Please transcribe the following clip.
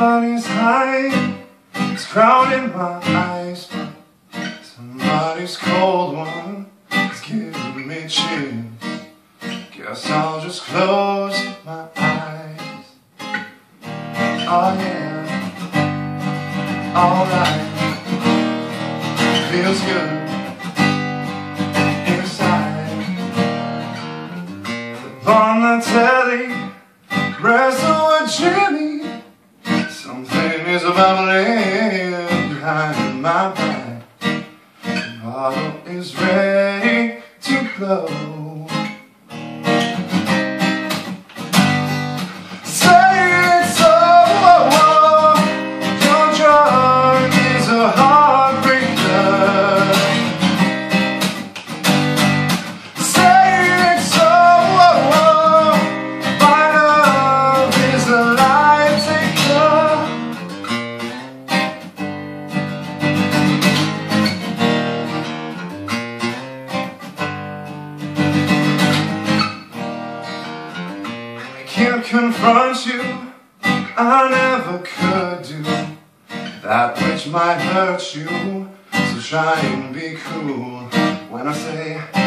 Somebody's high is crowding my eyes. Somebody's cold one is giving me chills. Guess I'll just close my eyes. Oh yeah, alright. Feels good inside. On the telly, wrestle with Jimmy. Is behind my back. The bottle is ready to blow. Confront you. I never could do that which might hurt you. So try and be cool when I say